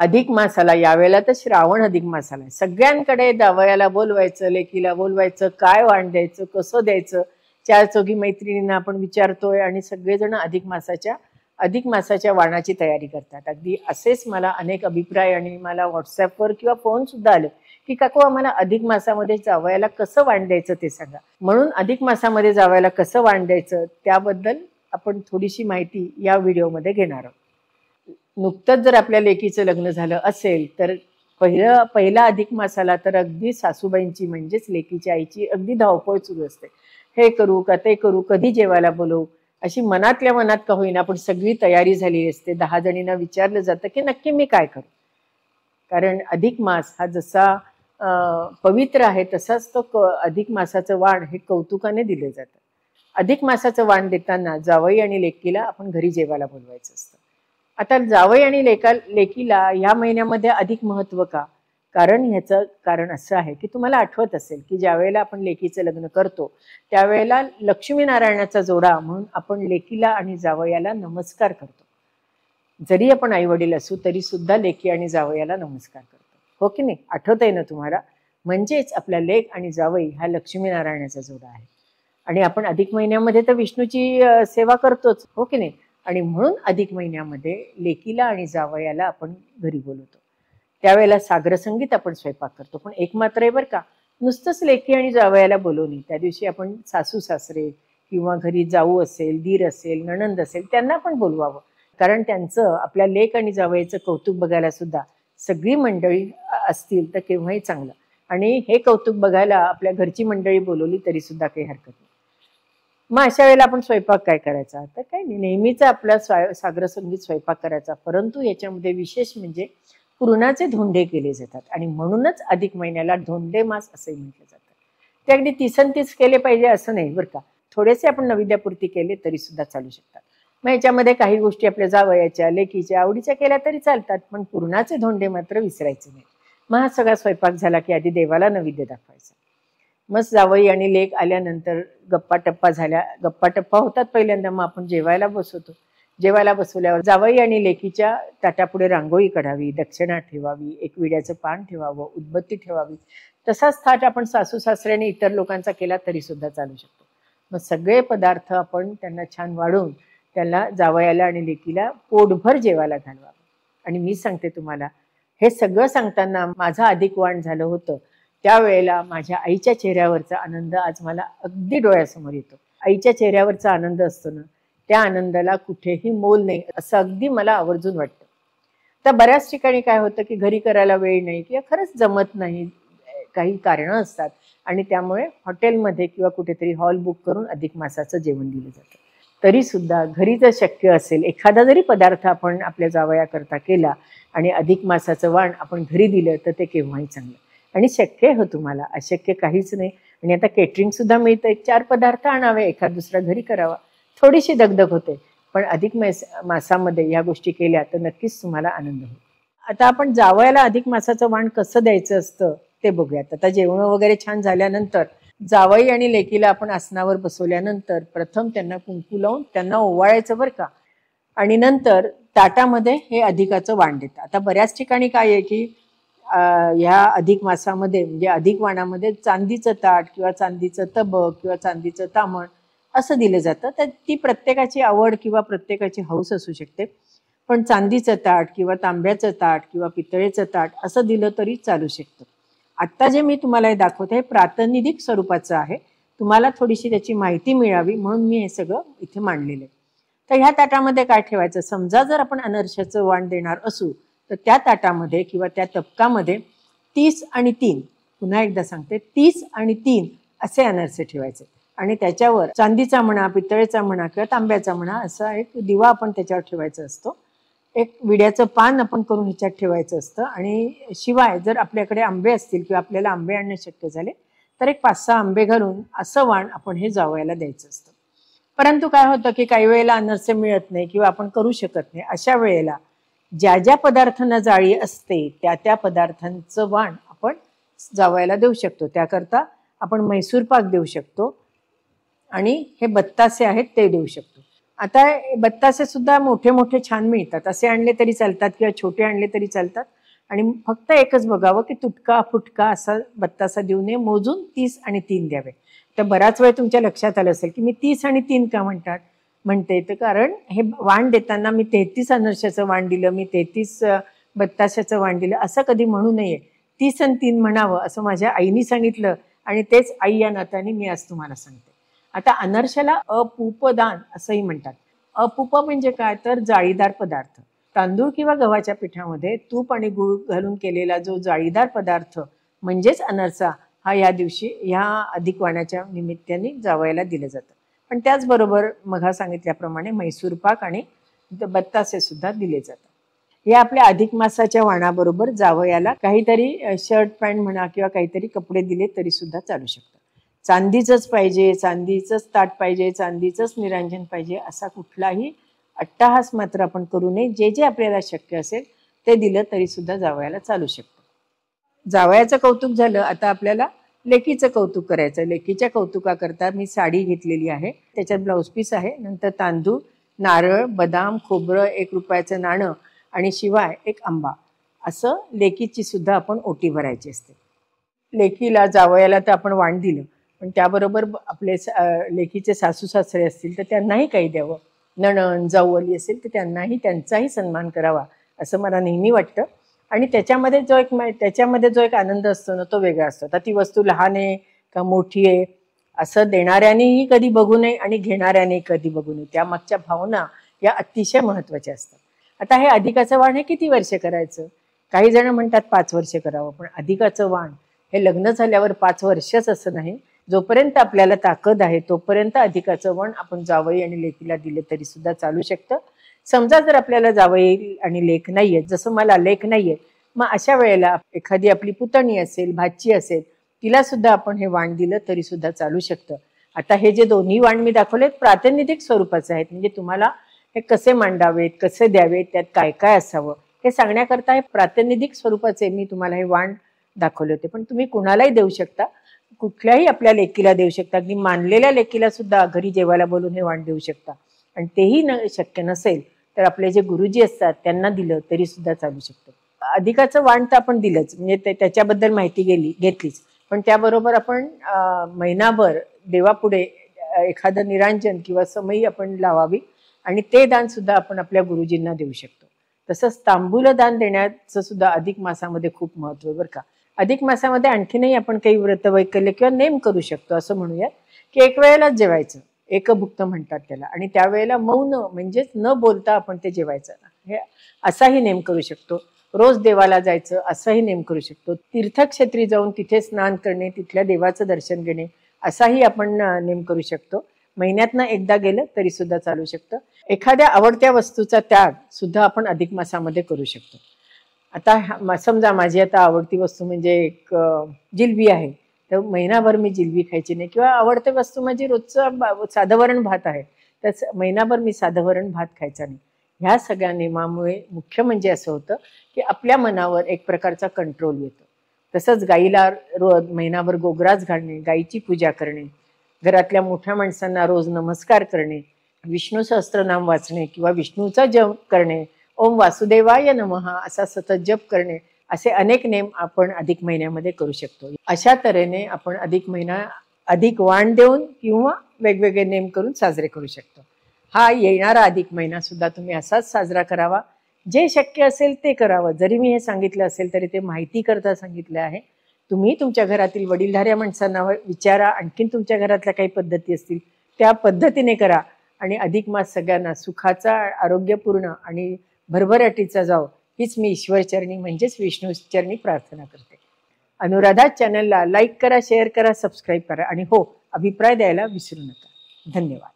अधिक मासाला यावेळेला तर श्रावण अधिक मासाला आहे. सगळ्यांकडे जावयाला बोलवायचं लेकीला बोलवायचं काय वाण द्यायचं कसं द्यायचं चार चौघी मैत्रिणींना आपण विचारतोय आणि सगळेजण अधिक मासाच्या अधिक मासाच्या वाणाची तयारी करतात. अगदी असेच मला अनेक अभिप्राय आणि मला व्हॉट्सअपवर किंवा फोन सुद्धा आले की काकू आम्हाला अधिक मासामध्ये जावयाला कसं वाण द्यायचं ते सांगा. म्हणून अधिक मासामध्ये जावयाला कसं वाण द्यायचं त्याबद्दल आपण थोडीशी माहिती या व्हिडिओमध्ये घेणार आहोत. नुकतंच जर आपल्या लेकीचं लग्न झालं असेल तर पहिलं पहिला अधिक मासाला तर अगदी सासूबाईंची म्हणजेच लेकीच्या आईची अगदी धावपळ सुरू असते. हे करू का ते करू कधी जेवायला बोलवू? अशी मनातल्या मनात का होईना पण सगळी तयारी झालेली असते. दहा जणींना विचारलं जातं की नक्की मी काय करू? कारण अधिक मास हा जसा पवित्र आहे तसाच तो क अधिक मासाचं वाण हे कौतुकाने दिलं जातं. अधिक मासाचं वाण देताना जावई आणि लेकीला आपण घरी जेवायला बोलवायचं असतं. आता जावई आणि लेका लेकीला ह्या महिन्यामध्ये अधिक महत्त्व का? कारण ह्याचं कारण असं आहे की तुम्हाला आठवत असेल की ज्यावेळेला आपण लेकीचं लग्न करतो त्यावेळेला लक्ष्मीनारायणाचा जोडा म्हणून आपण लेकीला आणि जावयाला नमस्कार करतो. जरी आपण आई वडील असू तरी सुद्धा लेकी आणि जावयाला नमस्कार करतो. हो की नाही? आठवत आहे ना तुम्हाला? म्हणजेच आपला लेख आणि जावई हा लक्ष्मीनारायणाचा जोडा आहे. आणि आपण अधिक महिन्यामध्ये तर विष्णूची सेवा करतोच. हो की नाही? आणि म्हणून अधिक महिन्यामध्ये लेकीला आणि जावयाला आपण घरी बोलवतो. त्यावेळेला सागर संगीत आपण स्वयंपाक करतो पण एक मात्र आहे बरं का नुसतंच लेकी आणि जावयाला बोलवली त्या दिवशी आपण सासू सासरे किंवा घरी जाऊ असेल दीर असेल नणंद असेल त्यांना पण बोलवावं. कारण त्यांचं आपल्या लेख आणि जावयाचं कौतुक बघायला सुद्धा सगळी मंडळी असतील तर केव्हाही चांगलं. आणि हे कौतुक बघायला आपल्या घरची मंडळी बोलवली तरी सुद्धा काही हरकत नाही. मग अशा वेळेला आपण स्वयंपाक काय करायचा? तर काय नाही नेहमीचा आपला सागर संगीत स्वयंपाक करायचा. परंतु याच्यामध्ये विशेष म्हणजे पुरणाचे धोंडे केले जातात आणि म्हणूनच अधिक महिन्याला धोंडे मास असंही म्हटलं जातं. ते अगदी तिसन तीस केले पाहिजे असं नाही बरं का. थोडेसे आपण नविद्यापूर्ती केले तरी सुद्धा चालू शकतात. मग याच्यामध्ये काही गोष्टी आपल्या जावयाच्या लेकीच्या आवडीच्या केल्या तरी चालतात पण पुरणाचे धोंडे मात्र विसरायचे नाही मग हा सगळा स्वयंपाक झाला की आधी देवाला नैवेद्य दाखवायचा. मग जावई आणि लेक आल्यानंतर गप्पा टप्पा झाल्या. गप्पा टप्पा होतात पहिल्यांदा मग आपण जेवायला बसवतो. जेवायला बसवल्यावर जावई आणि लेकीच्या ताटापुढे रांगोळी काढावी दक्षिणा ठेवावी एक विड्याचं पान ठेवावं उदबत्ती ठेवावी. तसाच थाट आपण सासू सासऱ्याने इतर लोकांचा केला तरी सुद्धा चालू शकतो. मग सगळे पदार्थ आपण त्यांना छान वाढून त्याला जावयाला आणि लेकीला पोटभर जेवायला घालवावं. आणि मी सांगते तुम्हाला हे सगळं सांगताना माझं अधिक वाण झालं होतं. त्यावेळेला माझ्या आईच्या चेहऱ्यावरचा आनंद आज मला अगदी डोळ्यासमोर येतो. आईच्या चेहऱ्यावरचा आनंद असतो ना त्या आनंदाला कुठेही मोल नाही असं अगदी मला आवर्जून वाटतं. तर बऱ्याच ठिकाणी काय होतं की घरी करायला वेळ नाही किंवा खरंच जमत नाही काही कारणं असतात आणि त्यामुळे हॉटेलमध्ये किंवा कुठेतरी हॉल बुक करून अधिक मासाचं जेवण दिलं जातं. तरी सुद्धा घरी जर शक्य असेल एखादा जरी पदार्थ आपण आपल्या जावयाकरता केला आणि अधिक मासाचं वाण आपण घरी दिलं तर ते केव्हाही चांगलं. आणि शक्य हो तुम्हाला अशक्य काहीच नाही. आणि आता केटरिंग सुद्धा मिळतं एक चार पदार्थ आणावे एखाद दुसरा घरी करावा. थोडीशी दगदग होते पण अधिक मास मासामध्ये या गोष्टी केल्या तर नक्कीच तुम्हाला आनंद होईल. आता आपण जावयाला अधिक मासाचं वाण कसं द्यायचं असतं ते बघूयात. आता जेवण वगैरे छान झाल्यानंतर जावई आणि लेकीला आपण आसनावर बसवल्यानंतर प्रथम त्यांना कुंकू लावून त्यांना ओवाळायचं बरं का. आणि नंतर ताटामध्ये हे अधिकाचं वाण देतं आता बऱ्याच ठिकाणी काय आहे की ह्या अधिक मासामध्ये म्हणजे अधिक वाणामध्ये चांदीचं ताट किंवा चांदीचं तबक किंवा चांदीचं तामण असं दिलं जातं. तर ती प्रत्येकाची आवड किंवा प्रत्येकाची हौस असू शकते. पण चांदीचं ताट किंवा तांब्याचं ताट किंवा पितळेचं ताट असं दिलं तरी चालू शकतं. आत्ता जे मी तुम्हाला हे दाखवते हे प्रातिनिधिक स्वरूपाचं आहे. तुम्हाला थोडीशी त्याची माहिती मिळावी म्हणून मी हे सगळं इथे मांडलेलं आहे. तर ह्या ताटामध्ये काय ठेवायचं? समजा जर आपण अनर्शाचं वाण देणार असू तर त्या ताटामध्ये किंवा त्या तबकामध्ये तीस आणि तीन पुन्हा एकदा सांगते तीस आणि तीन असे अनर्से ठेवायचे. आणि त्याच्यावर चांदीचा म्हणा पितळेचा म्हणा किंवा तांब्याचा म्हणा असा एक दिवा आपण त्याच्यावर ठेवायचा असतो. एक विड्याचं पान आपण करून ह्याच्यात ठेवायचं असतं. आणि शिवाय जर आपल्याकडे आंबे असतील किंवा आपल्याला आंबे आणणे शक्य झाले तर एक पाच सहा आंबे घालून असं वाण आपण हे जावयाला द्यायचं असतं. परंतु काय होतं की काही वेळेला अनर्से मिळत नाही किंवा आपण करू शकत नाही अशा वेळेला ज्या ज्या पदार्थांना जाळी असते त्या त्या पदार्थांचं वाण आपण जावायला देऊ शकतो. त्याकरता आपण मैसूर पाक देऊ शकतो आणि हे बत्तासे आहेत ते देऊ शकतो. आता बत्तासे सुद्धा मोठे मोठे छान मिळतात. असे आणले तरी चालतात किंवा छोटे आणले तरी चालतात. आणि फक्त एकच बघावं की तुटका फुटका असा बत्तासा देऊ नये. मोजून तीस आणि तीन द्यावे. तर बराच वेळ तुमच्या लक्षात आलं असेल की मी तीस आणि तीन का म्हणतात? म्हणते तर कारण हे वाण देताना मी तेहतीस अनर्शाचं वाण दिलं मी तेहतीस बत्ताशाचं वाण दिलं असं कधी म्हणू नये. तीस आणि तीन म्हणावं असं माझ्या आईनी सांगितलं आणि तेच आई या नात्याने मी आज तुम्हाला सांगते. आता अनर्शाला अपूपदान असंही म्हणतात. अपूप म्हणजे काय? तर जाळीदार पदार्थ. तांदूळ किंवा गव्हाच्या पिठामध्ये तूप आणि गुळ घालून केलेला जो जाळीदार पदार्थ म्हणजेच अनरसा हा या दिवशी ह्या अधिक वाणाच्या निमित्ताने जावयाला दिलं जातं. पण त्याचबरोबर मघा सांगितल्याप्रमाणे म्हैसूर पाक आणि बत्तासे सुद्धा दिले जातात. या आपल्या अधिक मासाच्या वाणाबरोबर जावयाला काहीतरी शर्ट पॅन्ट म्हणा किंवा काहीतरी कपडे दिले तरी सुद्धा चालू शकतात चांदीचंच पाहिजे चांदीचंच ताट पाहिजे चांदीचंच निरांजन पाहिजे असा कुठलाही अट्टाहास मात्र आपण करू नये. जे जे आपल्याला शक्य असेल ते दिलं तरी सुद्धा जावयाला चालू शकतं. जावयाचं कौतुक झालं आता आपल्याला लेकीचं कौतुक करायचं. लेकीच्या कौतुकाकरता मी साडी घेतलेली आहे. त्याच्यात ब्लाऊज पीस आहे. नंतर तांदूळ नारळ बदाम खोबरं एक रुपयाचं नाणं आणि शिवाय एक आंबा. असं लेकीची सुद्धा आपण ओटी भरायची असते. लेकीला जावयाला तर आपण वाण दिलं. पण त्याबरोबर आपले लेकीचे सासू सासरे असतील तर त्यांनाही काही द्यावं. नणन जाऊवली असेल तर त्यांनाही त्यांचाही सन्मान करावा असं मला नेहमी वाटतं. आणि त्याच्यामध्ये जो एक त्याच्यामध्ये जो एक आनंद असतो ना तो वेगळा असतो. आता ती वस्तू लहान आहे का मोठी आहे असं देणाऱ्यानेही कधी बघू नये आणि घेणाऱ्याने कधी बघू नये. त्यामागच्या भावना या अतिशय महत्त्वाच्या असतात. आता हे अधिकाचं वाण हे किती वर्ष करायचं? काही जण म्हणतात पाच वर्ष करावं पण अधिकाचं वाण हे लग्न झाल्यावर पाच वर्षच असं नाही. जोपर्यंत आपल्याला ताकद आहे तोपर्यंत अधिकाचं वण आपण जावई आणि लेकीला दिले तरी सुद्धा चालू शकतं. समजा जर आपल्याला जावई आणि लेख नाहीये जसं मला लेख नाहीये मग अशा वेळेला एखादी आपली पुतणी असेल भाची असेल तिला सुद्धा आपण हे वाण दिलं तरी सुद्धा चालू शकतं. आता हे जे दोन्ही वाण मी दाखवलेत प्रातिनिधिक स्वरूपाचे आहेत. म्हणजे तुम्हाला हे कसे मांडावेत कसे द्यावेत त्यात काय काय असावं हे सांगण्याकरता हे प्रातिनिधिक स्वरूपाचे मी तुम्हाला हे वाण दाखवले होते. पण तुम्ही कुणालाही देऊ शकता कुठल्याही आपल्या लेकीला देऊ शकता अगदी मानलेल्या लेकीला सुद्धा घरी जेवायला बोलून हे वाण देऊ शकता. आणि तेही न शक्य नसेल तर आपले जे गुरुजी असतात त्यांना दिलं तरी सुद्धा चालू शकतं. अधिकाचं वाण तर आपण दिलंच म्हणजे त्याच्याबद्दल माहिती गेली घेतलीच. पण त्याबरोबर आपण महिनाभर देवापुढे एखादं निरांजन किंवा समयी आपण लावावी आणि ते दान सुद्धा आपण आपल्या गुरुजींना देऊ शकतो. तसंच तांबूल दान देण्याचं सुद्धा अधिक मासामध्ये खूप महत्त्व बरं का. अधिक मासामध्ये आणखीनही आपण काही व्रत वैकल्य किंवा नेम करू शकतो असं म्हणूयात. की एक वेळेलाच जेवायचं. एकभुक्त म्हणतात त्याला. आणि त्यावेळेला मौन म्हणजेच न बोलता आपण ते जेवायचं हे असाही नेम करू शकतो. रोज देवाला जायचं असाही नेम करू शकतो. तीर्थक्षेत्री जाऊन तिथे स्नान करणे तिथल्या देवाचं दर्शन घेणे असाही आपण नेम करू शकतो. महिन्यातनं एकदा गेलं तरी सुद्धा चालू शकतं. एखाद्या आवडत्या वस्तूचा त्याग सुद्धा आपण अधिक मासामध्ये करू शकतो. आता समजा माझी आता आवडती वस्तू म्हणजे एक जिलबी आहे. तर महिनाभर मी जिलबी खायची नाही. किंवा आवडते वस्तू माझी रोजचं साधवरण भात आहे. तर महिनाभर मी साधवरण भात खायचा नाही. ह्या सगळ्या नियमामुळे मुख्य म्हणजे असं होतं की आपल्या मनावर एक प्रकारचा कंट्रोल येतो. तसंच गाईला रोज महिनाभर गोगराज घालणे गाईची पूजा करणे घरातल्या मोठ्या माणसांना रोज नमस्कार करणे विष्णू सहस्त्रनाम वाचणे किंवा विष्णूचा जप करणे ओम वासुदेवाय नमहा असा सतत जप करणे असे अनेक नेम आपण अधिक महिन्यामध्ये करू शकतो. अशा तऱ्हेने आपण अधिक महिना अधिक वाण देऊन किंवा वेगवेगळे नेम करून साजरे करू शकतो. हा येणारा अधिक महिना सुद्धा तुम्ही असाच साजरा करावा. जे शक्य असेल ते करावं. जरी मी हे सांगितलं असेल तरी ते माहिती करता सांगितलं आहे. तुम्ही तुमच्या घरातील वडीलधाऱ्या माणसांना विचारा. आणखीन तुमच्या घरातल्या काही पद्धती असतील त्या पद्धतीने करा. आणि अधिक मास सगळ्यांना सुखाचा आरोग्यपूर्ण आणि भरभराटीचा जावं हीच मी ईश्वरचरणी म्हणजेच विष्णूचरणी प्रार्थना करते. अनुराधा चॅनलला लाईक करा शेअर करा सबस्क्राईब करा आणि हो अभिप्राय द्यायला विसरू नका. धन्यवाद.